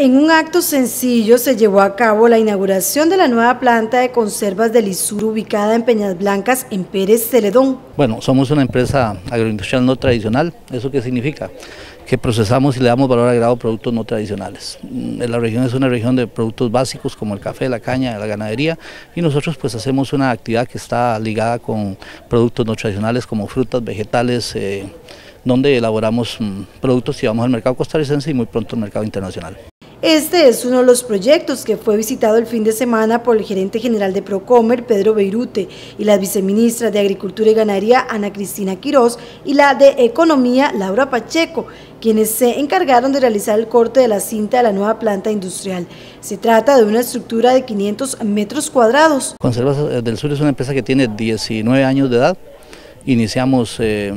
En un acto sencillo se llevó a cabo la inauguración de la nueva planta de conservas del ISUR ubicada en Peñas Blancas, en Pérez Celedón. Bueno, somos una empresa agroindustrial no tradicional. ¿Eso qué significa? Que procesamos y le damos valor agregado a productos no tradicionales. Mm, la región es una región de productos básicos como el café, la caña, la ganadería y nosotros pues hacemos una actividad que está ligada con productos no tradicionales como frutas, vegetales, eh, donde elaboramos mm, productos y vamos al mercado costarricense y muy pronto al mercado internacional. Este es uno de los proyectos que fue visitado el fin de semana por el gerente general de Procomer, Pedro Beirute, y las viceministras de Agricultura y Ganadería, Ana Cristina Quirós, y la de Economía, Laura Pacheco, quienes se encargaron de realizar el corte de la cinta de la nueva planta industrial. Se trata de una estructura de 500 metros cuadrados. Conservas del Sur es una empresa que tiene 19 años de edad. Iniciamos eh,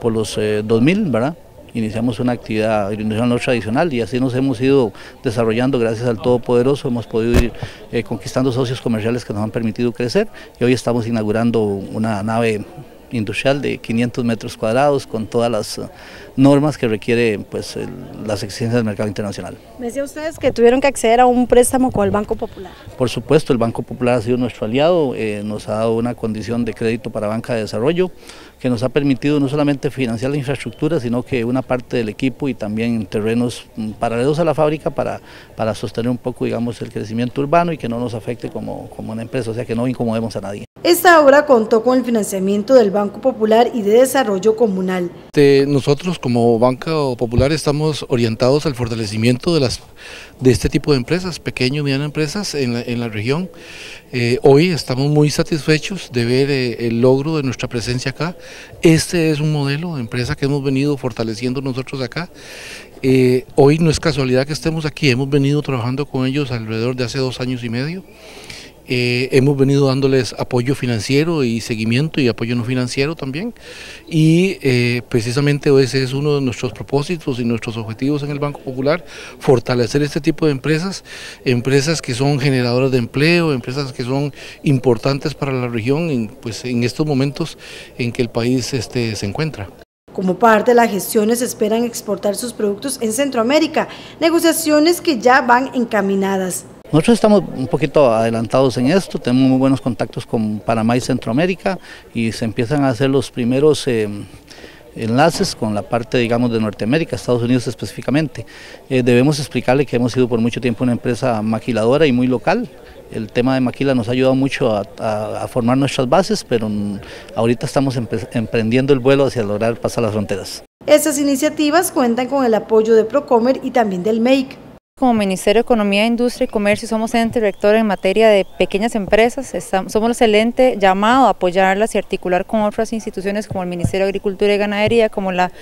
por los 2000, eh, ¿verdad? Iniciamos una actividad no tradicional y así nos hemos ido desarrollando gracias al Todopoderoso, hemos podido ir eh, conquistando socios comerciales que nos han permitido crecer y hoy estamos inaugurando una nave industrial de 500 metros cuadrados con todas las eh, normas que requiere pues, las exigencias del mercado internacional. Me decía ustedes que tuvieron que acceder a un préstamo con el Banco Popular. Por supuesto, el Banco Popular ha sido nuestro aliado, eh, nos ha dado una condición de crédito para banca de desarrollo que nos ha permitido no solamente financiar la infraestructura, sino que una parte del equipo y también terrenos mm, paralelos a la fábrica para, para sostener un poco digamos, el crecimiento urbano y que no nos afecte como, como una empresa, o sea que no incomodemos a nadie. Esta obra contó con el financiamiento del Banco Popular y de Desarrollo Comunal. nosotros como Banco Popular estamos orientados al fortalecimiento de, este tipo de empresas, pequeñas y medianas empresas en la, en región. Eh, hoy estamos muy satisfechos de ver eh, el logro de nuestra presencia acá. Este es un modelo de empresa que hemos venido fortaleciendo nosotros acá. Eh, hoy no es casualidad que estemos aquí, hemos venido trabajando con ellos alrededor de hace dos años y medio. Eh, hemos venido dándoles apoyo financiero y seguimiento y apoyo no financiero también. Y eh, precisamente ese es uno de nuestros propósitos y nuestros objetivos en el Banco Popular, fortalecer este tipo de empresas, empresas que son generadoras de empleo, empresas que son importantes para la región en, pues, en estos momentos en que el país este, se encuentra. Como parte de las gestiones esperan exportar sus productos en Centroamérica, negociaciones que ya van encaminadas. Nosotros estamos un poquito adelantados en esto, tenemos muy buenos contactos con Panamá y Centroamérica y se empiezan a hacer los primeros eh, enlaces con la parte, digamos, de Norteamérica, Estados Unidos específicamente. Eh, debemos explicarle que hemos sido por mucho tiempo una empresa maquiladora y muy local. El tema de maquila nos ha ayudado mucho a, formar nuestras bases, pero ahorita estamos emprendiendo el vuelo hacia lograr pasar las fronteras. Estas iniciativas cuentan con el apoyo de Procomer y también del MEIC. Como Ministerio de Economía, Industria y Comercio somos ente rector en materia de pequeñas empresas, somos el ente llamado a apoyarlas y articular con otras instituciones como el Ministerio de Agricultura y Ganadería, como la,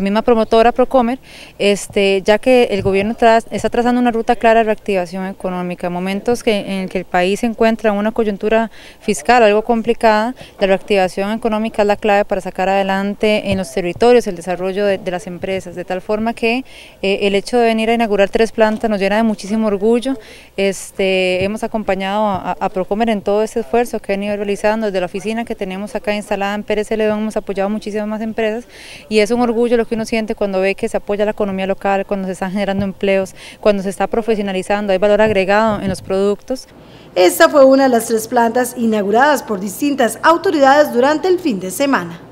misma promotora Procomer, este, ya que el gobierno está trazando una ruta clara de reactivación económica. En momentos en que el país se encuentra en una coyuntura fiscal algo complicada, la reactivación económica es la clave para sacar adelante en los territorios el desarrollo de, las empresas, de tal forma que eh, el hecho de venir a inaugurar tres plantas nos llena de muchísimo orgullo. Este, hemos acompañado a, Procomer en todo ese esfuerzo que han ido realizando desde la oficina que tenemos acá instalada en Pérez hemos apoyado muchísimas más empresas y es un orgullo lo que uno siente cuando ve que se apoya la economía local, cuando se están generando empleos, cuando se está profesionalizando, hay valor agregado en los productos. Esta fue una de las tres plantas inauguradas por distintas autoridades durante el fin de semana.